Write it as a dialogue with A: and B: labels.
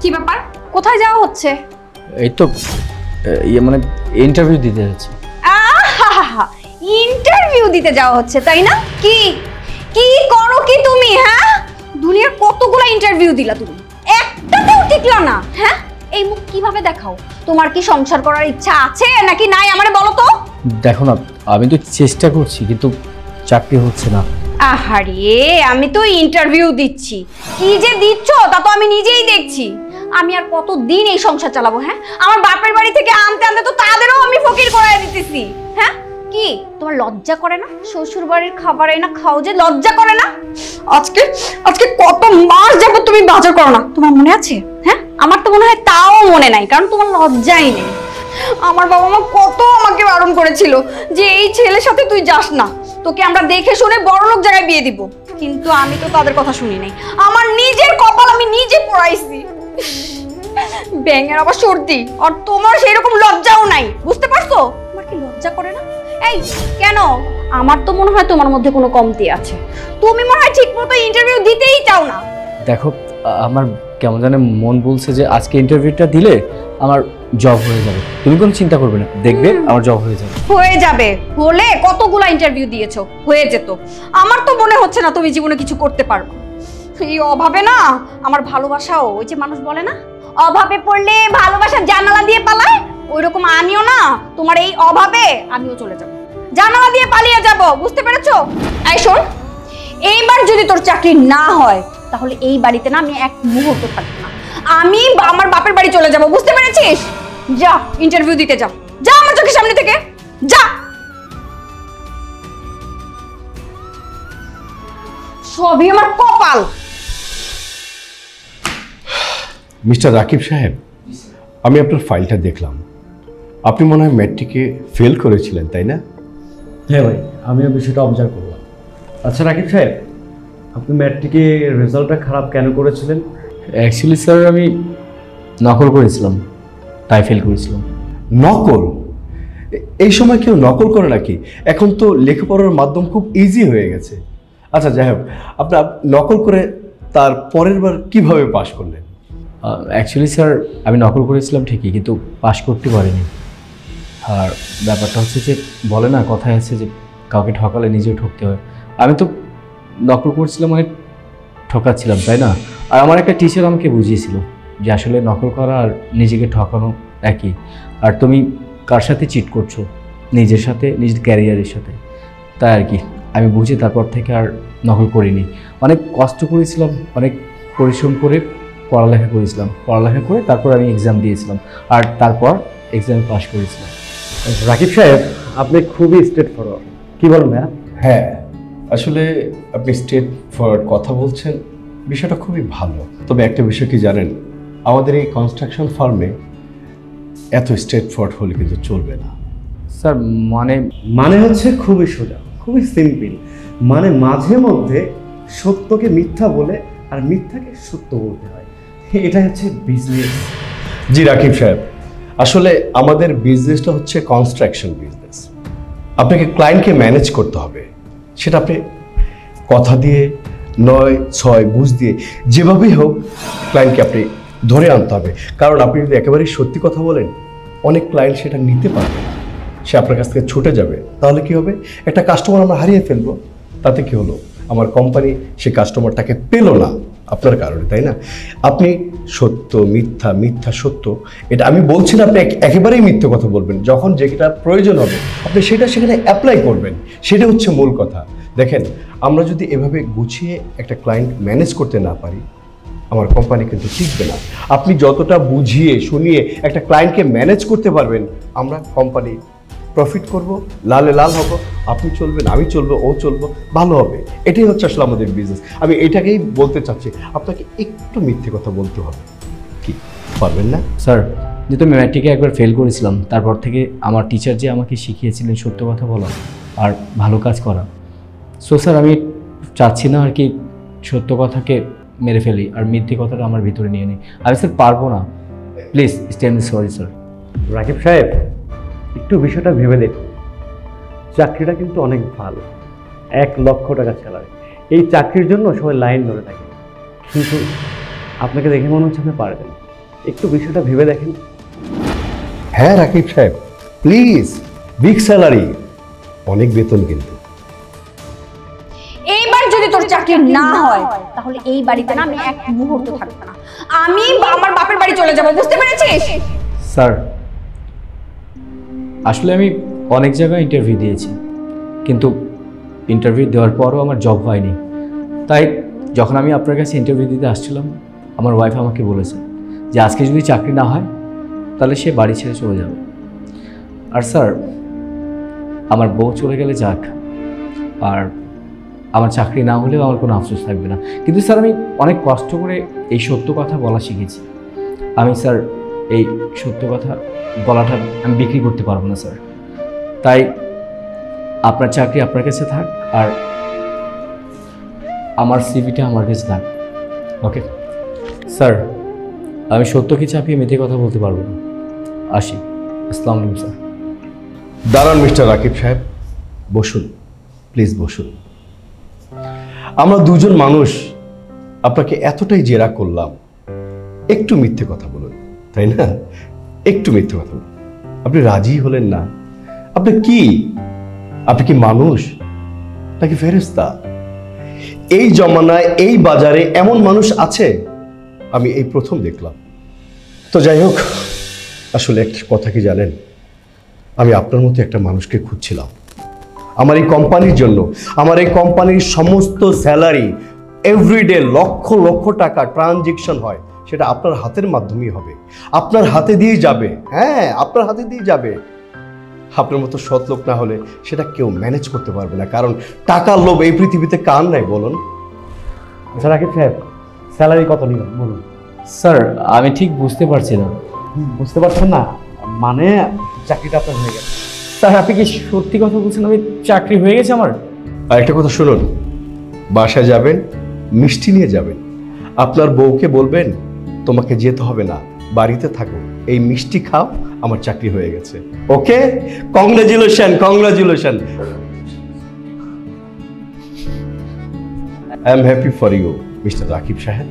A: কি ব্যাপার? কোথায় যাওয়া হচ্ছে?
B: এই তো ইয়ে মানে ইন্টারভিউ দিতে যাচ্ছি।
A: ইন্টারভিউ দিতে যাওয়া হচ্ছে তাই না? কি? কি করো কি তুমি হ্যাঁ? দুনিয়ার কতগুলো ইন্টারভিউ দিলা তুমি? একটাতেও টিকলা না হ্যাঁ? এই মুখ কীভাবে দেখাও? তোমার কি সংসার করার ইচ্ছা আছে নাকি নাই আমারে বলো তো?
B: দেখো না আমি তো চেষ্টা করছি কিন্তু চাকরি হচ্ছে না।
A: আহারে আমি তো ইন্টারভিউ দিচ্ছি। কি যে দিচ্ছ তা তো আমি নিজেই দেখছি। আমি আর কতদিন এই সংসার চালাবো হ্যাঁ? আমার বাপের বাড়ি থেকে আনতে আনতে তো তাদেরও আমি ফকির করাই দিতেছি হ্যাঁ? কি? তোমার লজ্জা করে না? শ্বশুর বাড়ির খাবার না খাও যে, লজ্জা করে না? আজকে আজকে কত মাস যাব তুমি বাজার করো না? তোমার মনে আছে? হ্যাঁ? আমার তো মনে হয় তাও মনে নাই, কারণ তোমার লজ্জাই নেই। আমার বাবা মা কত আমাকে বারণ করেছিল যে, এই ছেলের সাথে তুই যাস না। তোকে আমরা দেখে শুনে বড় লোক জায়গায় বিয়ে দিব। কিন্তু আমি তো তাদের কথা শুনি নাই। আমার নিজের কপাল আমি নিজে পড়াইছি। ব্যাঙের আবার সর্দি। আর তোমার সেই রকম লজ্জাও নাই। বুঝতে পারছ? তোমার কি লজ্জা করে না? এই কেন? আমার তো মনে হয় তোমার মধ্যে কোনো কমতি আছে। তুমি মনে হয় ঠিক মতো ইন্টারভিউ দিতেই চাও না।
B: দেখো আমার কেমন জানে মন বলছে যে আজকে ইন্টারভিউটা দিলে আমার জব হয়ে যাবে। তুমি কোনো চিন্তা করবে না। দেখবে আমার জব হয়ে যাবে।
A: হয়ে যাবে। হলে কতগুলা ইন্টারভিউ দিয়েছ? হয়ে যেত। আমার তো মনে হচ্ছে না তুমি জীবনে কিছু করতে পারবে। এই অভাবে না আমার ভালোবাসাও, ওই যে মানুষ বলে না, অভাবে পড়লে ভালোবাসার জানালা দিয়ে পালায় ওই রকম আমিও না, তোমার এই অভাবে আমিও চলে যাব। জানালা দিয়ে পালিয়ে যাব, বুঝতে পেরেছ? এই শোন, এইবার যদি তোর চাকরি না হয়, তাহলে এই বাড়িতে না আমি এক মুহূর্ত থাকব না। আমি আমার বাপের বাড়ি চলে যাব, বুঝতে পেরেছিস? যা ইন্টারভিউ দিতে যা। যা আমার চোখের সামনে থেকে, যা। সবই আমার কপাল।
C: মিস্টার রাকিব সাহেব আমি আপনার ফাইলটা দেখলাম। আপনি মনে হয় ম্যাট্রিকে ফেল করেছিলেন তাই না?
D: হ্যাঁ ভাই আমিও বিষয়টা অবজার্ভ করলাম। আচ্ছা রাকিব সাহেব আপনি ম্যাট্রিকে রেজাল্টটা খারাপ কেন করেছিলেন?
B: অ্যাকচুয়ালি স্যার আমি নকল করেছিলাম তাই ফেল করেছিলাম।
C: নকল? এই সময় কেউ নকল করে নাকি? এখন তো লেখাপড়ার মাধ্যম খুব ইজি হয়ে গেছে। আচ্ছা যাই হোক আপনার নকল করে তার পরের বার কীভাবে পাশ করলেন?
B: অ্যাকচুয়ালি স্যার আমি নকল করেছিলাম ঠিকই, কিন্তু পাশ করতে পারিনি। আর ব্যাপারটা হচ্ছে যে, বলে না, কথায় আছে যে, কাউকে ঠকালে নিজেও ঠকতে হয়। আমি তো নকল করছিলাম মানে ঠকাচ্ছিলাম, তাই না? আর আমার একটা টিচার আমাকে বুঝিয়েছিল যে, আসলে নকল করা আর নিজেকে ঠকানো একই। আর তুমি কার সাথে চিট করছ? নিজের সাথে নিজের ক্যারিয়ারের সাথে? তাই আর কি, আমি বুঝি তারপর থেকে আর নকল করিনি। অনেক কষ্ট করেছিলাম, অনেক পরিশ্রম করে পড়ালেখা করেছিলাম পড়ালেখা করে তারপর আমি এক্সাম দিয়েছিলাম। আর তারপর এক্সামে পাশ করেছিলাম
D: রাকিব সাহেব আপনি খুবই স্ট্রেট ফরওয়ার্ড কি বলেন ভাইয়া?
C: হ্যাঁ আসলে আপনি স্টেট ফরওয়ার্ড কথা বলছেন। বিষয়টা খুবই ভালো। তবে একটা বিষয় কি জানেন? আমাদের এই কনস্ট্রাকশন ফার্মে এত স্টেট ফরওয়ার্ড হলে কিন্তু চলবে না।
B: স্যার মানে
D: মানে হচ্ছে খুবই সোজা খুবই সিম্পল মানে মাঝে মধ্যে সত্যকে মিথ্যা বলে আর মিথ্যাকে সত্য বলতে হয়। এটা হচ্ছে বিজনেস
C: জি, রাকিব সাহেব। আসলে আমাদের বিজনেসটা হচ্ছে কনস্ট্রাকশন বিজনেস আপনাকে ক্লায়েন্টকে ম্যানেজ করতে হবে। সেটা আপনি কথা দিয়ে, নয়, ছয়, বুঝ দিয়ে, যেভাবেই হোক ক্লায়েন্টকে আপনি ধরে আনতে হবে। কারণ আপনি যদি একেবারেই সত্যি কথা বলেন, অনেক ক্লায়েন্ট সেটা নিতে পারবে। সে আপনার কাছ থেকে ছুটে যাবে। তাহলে কি হবে? একটা কাস্টমার আমরা হারিয়ে ফেলব। তাতে কি হলো? আমার কোম্পানি সে কাস্টমারটাকে পেল না। আপনার কারণে, তাই না? আপনি সত্য, মিথ্যা মিথ্যা, সত্য, এটা আমি বলছি না, আপনি একেবারেই মিথ্যে কথা বলবেন। যখন যেটা প্রয়োজন হবে, আপনি সেটা সেখানে অ্যাপ্লাই করবেন। সেটা হচ্ছে মূল কথা। দেখেন, আমরা যদি এভাবে গুছিয়ে একটা ক্লায়েন্ট ম্যানেজ করতে না পারি, আমার কোম্পানি কিন্তু টিকবে না। আপনি যতটা বুঝিয়ে, শুনিয়ে একটা ক্লায়েন্টকে ম্যানেজ করতে পারবেন, আমরা কোম্পানি প্রফিট করব লালে লাল হব আপনি চলবেন আমি চলবো ও চলবো ভালো হবে। এটাই হচ্ছে আসলে আমাদের বিজনেস আমি এটাকেই বলতে চাচ্ছি আপনাকে একটু মিথ্যে কথা বলতে হবে। কি পারবেন না?
B: স্যার যেহেতু আমি ম্যাট্রিকে একবার ফেল করেছিলাম তারপর থেকে আমার টিচার যে আমাকে শিখিয়েছিলেন সত্য কথা বলা আর ভালো কাজ করা। সো স্যার আমি চাচ্ছি না আর কি সত্য কথাকে মেরে ফেলি আর মিথ্যে কথাটা আমার ভিতরে নিয়ে নিই। আমি স্যার পারব না। Please stand sorry sir
D: Rakib সাহেব একটু বিষয়টা ভেবে দেখুন। চাকরিটা কিন্তু অনেক ভালো। এক লক্ষ টাকা স্যালারি এই চাকরির জন্য সবাই লাইন ধরে থাকে। কিন্তু আপনাকে দেখে মনে হচ্ছে আপনি পারবেন। একটু বিষয়টা ভেবে দেখেন।
C: হ্যাঁ রাকিব সাহেব। প্লিজ বিগ স্যালারি অনেক বেতন কিন্তু।
A: এইবার যদি তোর চাকরি না হয় তাহলে এই বাড়িতে না আমি এক মুহূর্ত থাকব না। আমি আমার বাপের বাড়ি চলে যাব বুঝতে পেরেছিস?
B: স্যার আসলে আমি অনেক জায়গায় ইন্টারভিউ দিয়েছি, কিন্তু ইন্টারভিউ দেওয়ার পরও আমার জব হয়নি। তাই যখন আমি আপনার কাছে ইন্টারভিউ দিতে আসছিলাম, আমার ওয়াইফ আমাকে বলেছে যে আজকে যদি চাকরি না হয়, তাহলে সে বাড়ি ছেড়ে চলে যাবে। আর স্যার আমার বউ চলে গেলে যাক, আর আমার চাকরি না হলেও আমার কোনো আফসোস থাকবে না। কিন্তু স্যার আমি অনেক কষ্ট করে এই সত্য কথা বলা শিখেছি। আমি স্যার এই সত্য কথা বলাটা আমি বিক্রি করতে পারব না, স্যার। তাই আপনার চাকরি আপনার কাছে থাক আর আমার সিভিটা আমার কাছে থাক। ওকে? স্যার, আমি সত্য কি চাপিয়ে মিথ্যে কথা বলতে পারব না। আসি। আসসালামু আলাইকুম, স্যার।
C: দাঁড়ান, মিস্টার রাকিব সাহেব। বসুন, প্লিজ বসুন। আমরা দুজন মানুষ, আপনাকে এতটাই জেরা করলাম, একটু মিথ্যে কথা বলুন। তাই না? একটু মিথ্যে কথা আপনি রাজি হলেন না। আপনি কি? আপনি কি মানুষ? নাকি ফেরেস্তা এই জমানায়, এই বাজারে এমন মানুষ আছে? আমি এই প্রথম দেখলাম। তো যাই হোক, আসলে একটা কথা কি জানেন? আমি আপনার মতো একটা মানুষকে খুঁজছিলাম। আমার এই কোম্পানির জন্য, আমার এই কোম্পানির সমস্ত স্যালারি এভরিডে লক্ষ লক্ষ টাকা ট্রানজেকশন হয়। সেটা আপনার হাতের মাধ্যমেই হবে। আপনার হাতে দিয়ে যাবে। হ্যাঁ আপনার হাতে দিয়ে যাবে। আপনার মতো সৎ লোক না হলে সেটা কেউ ম্যানেজ করতে পারবে না। কারণ টাকার লোভ এই পৃথিবীতে কার নাই বলুন?
D: আচ্ছা রাকিব সাহেব স্যালারি কত নেবেন বলুন।
B: স্যার আমি ঠিক বুঝতে পারছি না।
D: বুঝতে পারছেন না? মানে চাকরিটা আপনার হয়ে গেছে।
B: স্যার আপনি কি সত্যি কথা বলছেন? আমি চাকরি হয়ে গেছে আমার।
C: আর একটা কথা শুনুন। বাসায় যাবেন মিষ্টি নিয়ে যাবেন। আপনার বউকে বলবেন তোমাকে যেতে হবে না। বাড়িতে থাকো। এই মিষ্টি খাও, আমার চাকরি হয়ে গেছে। Okay? Congratulation congratulation I am happy for you mister Rakib সাহেব